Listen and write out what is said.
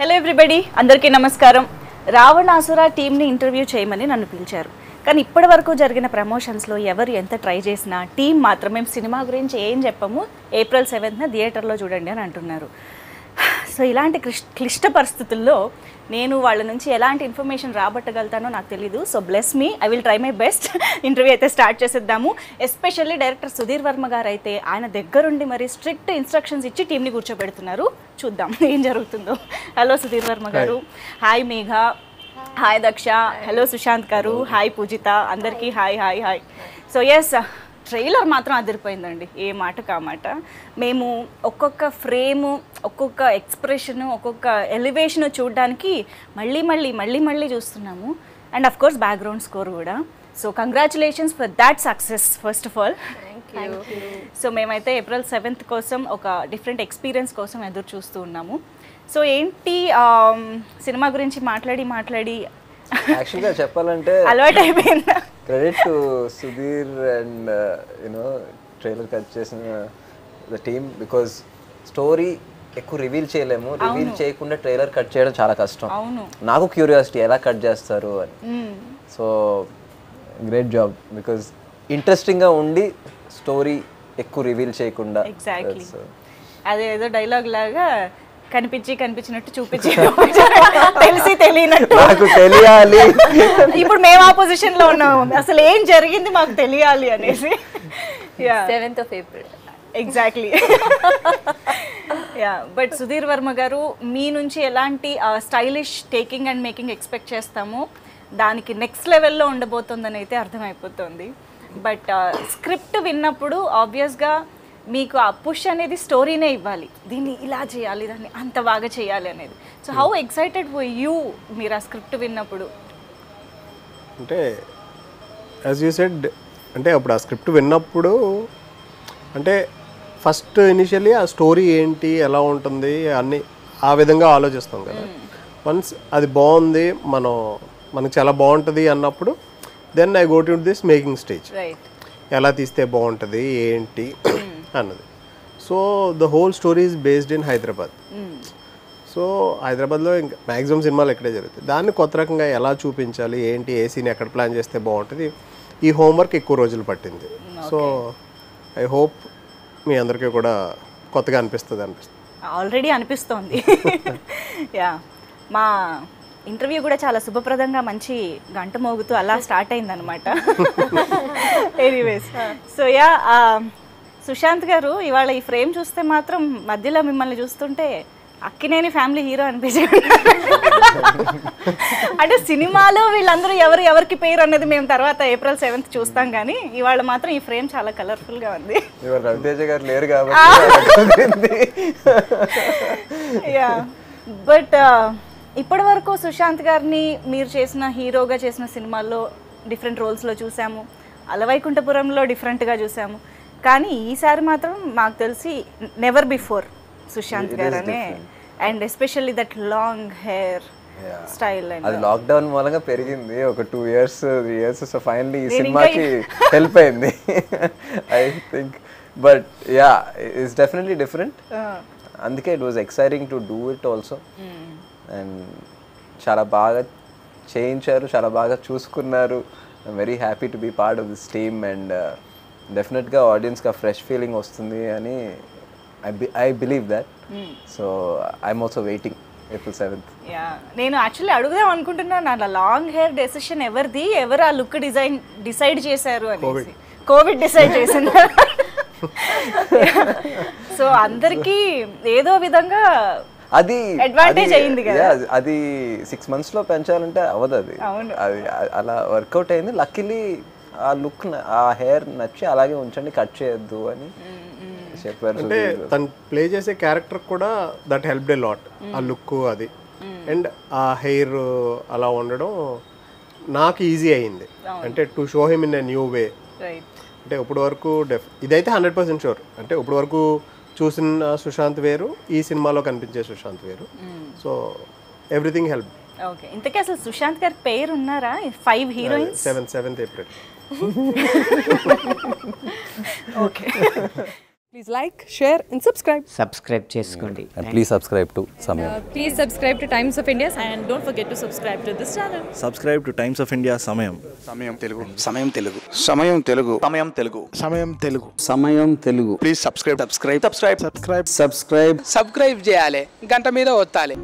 Hello everybody అందరికీ నమస్కారం. రావణాసుర టీంని ఇంటర్వ్యూ చేయమని నన్ను పిలిచారు. కానీ ఇప్పటి వరకు జరిగిన ప్రమోషన్స్లో ఎవరు ఎంత ట్రై చేసినా టీం మాత్రం మేము సినిమా గురించి ఏం చెప్పము. ఏప్రిల్ సెవెంత్న థియేటర్లో చూడండి అని అంటున్నారు. సో ఇలాంటి క్లిష్ క్లిష్ట పరిస్థితుల్లో నేను వాళ్ళ నుంచి ఎలాంటి ఇన్ఫర్మేషన్ రాబట్టగలుగుతానో నాకు తెలీదు. So bless me I will try my best interview అయితే స్టార్ట్ చేసేద్దాము. ఎస్పెషల్లీ డైరెక్టర్ సుధీర్ వర్మ గారు అయితే ఆయన దగ్గరుండి మరి స్ట్రిక్ట్ ఇన్స్ట్రక్షన్స్ ఇచ్చి టీంని కూర్చోబెడుతున్నారు. చూద్దాం. ఏం జరుగుతుందో. హలో సుధీర్ వర్మ గారు. హాయ్ మేఘ. హాయ్ దక్ష. హలో సుశాంత్ గారు. హాయ్ పూజిత. అందరికీ hi hi hi so yes trailer మాత్రం అదిరిపోయిందండి. ఏ మాట కా మాట. మేము ఒక్కొక్క ఫ్రేము ఒక్కొక్క ఎక్స్ప్రెషన్ ఒక్కొక్క ఎలివేషన్ చూడడానికి మళ్ళీ మళ్ళీ మళ్ళీ మళ్ళీ చూస్తున్నాము. And of course background score కూడా. So congratulations for that success first of all so మేమైతే ఏప్రిల్ సెవెంత్ కోసం ఒక డిఫరెంట్ ఎక్స్పీరియన్స్ కోసం ఎదురు చూస్తూ ఉన్నాము. సో ఏంటి ఆమ్, సినిమా గురించి మాట్లాడి మాట్లాడి? యాక్చువల్గా చెప్పాలంటే అలవాటు అయిపోయిందా? Credit to Sudheer and you know trailer cut చేసిన ద టీమ్ బికాజ్ స్టోరీ ఎక్కువ రివీల్ చేయలేము. రివీల్ చేయకుండా ట్రైలర్ కట్ చేయడం చాలా కష్టం. అవును. నాకు క్యూరియాసిటీ ఎలా కట్ చేస్తారు అని. సో గ్రేట్ జాబ్ బికాజ్ ఇంట్రెస్టింగ్గా ఉండి స్టోరీ ఎక్కువ రివీల్ చేయకుండా. ఎగ్జాక్ట్లీ uh, అదేదో డైలాగ్ లాగా కనిపించి కనిపించినట్టు చూపించి తెలిసి తెలియనట్టు. నాకు తెలియాలి. ఇప్పుడు మేము ఆ పొజిషన్లో ఉన్నాము. అసలు ఏం జరిగింది మాకు తెలియాలి అనేసి. Yeah seventh of April exactly yeah but Sudheer Varma garu మీ నుంచి ఎలాంటి stylish taking and making expect చేస్తామో? దానికి నెక్స్ట్ లెవెల్లో ఉండబోతుందని అయితే అర్థమైపోతుంది. బట్ స్క్రిప్ట్ విన్నప్పుడు ఆబ్వియస్గా మీకు ఆ పుష్ అనేది స్టోరీనే ఇవ్వాలి. దీన్ని ఇలా చేయాలి దాన్ని అంత బాగా చేయాలి అనేది. సో హౌ ఎక్సైటెడ్ యూ మీరు ఆ స్క్రిప్ట్ విన్నప్పుడు? అంటే యాజ్ యూ సెడ్ అంటే అప్పుడు ఆ స్క్రిప్ట్ విన్నప్పుడు అంటే ఫస్ట్ ఇనిషియల్లీ ఆ స్టోరీ ఏంటి ఎలా ఉంటుంది అన్ని ఆ విధంగా ఆలోచిస్తాం కదా. వన్స్ అది బాగుంది మనం మనకు చాలా బాగుంటుంది అన్నప్పుడు then I go to this making stage ఎలా తీస్తే బాగుంటుంది ఏంటి అన్నది. So the whole story is based in Hyderabad so హైదరాబాద్లో ఇంకా మ్యాక్సిమం సినిమాలు ఎక్కడే జరుగుతాయి. దాన్ని కొత్త రకంగా ఎలా చూపించాలి ఏంటి ఏ సీన్ ఎక్కడ ప్లాన్ చేస్తే బాగుంటుంది ఈ హోంవర్క్ ఎక్కువ రోజులు పట్టింది. సో ఐ హోప్ మీ అందరికీ కూడా కొత్తగా అనిపిస్తుంది అనిపిస్తుంది. ఆల్రెడీ అనిపిస్తోంది. యా మా ఇంటర్వ్యూ కూడా చాలా శుభప్రదంగా మంచి గంట మోగుతూ అలా స్టార్ట్ అయిందనమాట ఎనీవేస్ సో యా సుశాంత్ గారు ఇవాళ ఈ ఫ్రేమ్ చూస్తే మాత్రం మధ్యలో మిమ్మల్ని చూస్తుంటే అక్కినేని ఫ్యామిలీ హీరో అనిపించారు అంటే సినిమాలో వీళ్ళందరూ ఎవరు ఎవరికి పేరు అన్నది మేము తర్వాత ఏప్రిల్ సెవెంత్ చూస్తాం కానీ ఇవాళ మాత్రం ఈ ఫ్రేమ్ చాలా కలర్ఫుల్గా ఉంది. ఇవాళ రవితేజ గారు లేరు కాబట్టి బట్ ఇప్పటి వరకు సుశాంత్ గారిని మీరు చేసిన హీరోగా చేసిన సినిమాల్లో డిఫరెంట్ రోల్స్లో చూసాము. అలవైకుంఠపురంలో డిఫరెంట్గా చూసాము. కానీ ఈసారి మాత్రం మాకు తెలిసి నెవర్ బిఫోర్ సుశాంత్ గారు అనే and especially that long hair style అది లాక్డౌన్ మూలంగా పెరిగింది. ఒక two years three years so finally ఈ సినిమాకి హెల్ప్ అయింది. I think but yeah it's definitely different అందుకే it was exciting to do it also and చాలా బాగా చేయించారు చాలా బాగా చూసుకున్నారు. I'm very happy to be part of this team and డెఫినెట్గా ఆడియన్స్కి ఆ ఫ్రెష్ ఫీలింగ్ వస్తుంది అని I I believe that so I'm also waiting April seventh yeah నేను యాక్చువల్లీ అడుగుదాం అనుకుంటున్నాను. అలా లాంగ్ హెయిర్ డెసిషన్ ఎవరిది? ఎవరు ఆ లుక్ డిజైన్ డిసైడ్ చేశారు అనేసి? కోవిడ్. డిసైడ్ చేసింది? సో అందరికీ ఏదో విధంగా అది అయింది కదా. అది సిక్స్ మంత్స్లో పెంచాలంటే అవ్వదు అది. అవును. అది అలా వర్కౌట్ అయింది. లక్కీలీ ఆ లుక్ ఆ హెయిర్ నచ్చి అలాగే ఉంచండి కట్ చేయొద్దు అని చెప్పారు అంటే. తను ప్లే చేసే క్యారెక్టర్ కూడా దట్ హెల్ప్ డే లాట్ ఆ లుక్ అది. అండ్ ఆ హెయిర్ అలా ఉండడం నాకు ఈజీ అయింది. అంటే to show him in a new way right అంటే ఇప్పుడు వరకు డెఫ్ ఇదైతే హండ్రెడ్ పర్సెంట్ షూర్ అంటే ఇప్పుడు వరకు చూసిన సుశాంత్ వేరు ఈ సినిమాలో కనిపించే సుశాంత్ వేరు. సో ఎవ్రీథింగ్ హెల్ప్ ఓకే ఇంతకీ అసలు సుశాంత్ గారి పేరు ఉన్నారా five heroines seventh seventh April okay please like share and subscribe subscribe చేసుకోండి. And please subscribe to Samayam please subscribe to Times of India and don't forget to subscribe to this channel subscribe to Times of India Samayam Samayam Telugu సమయం తెలుగు సమయం తెలుగు సమయం Telugu Samayam Telugu Samayam Telugu please subscribe subscribe subscribe subscribe subscribe subscribe చేయాలి. గంట మీద వస్తాలి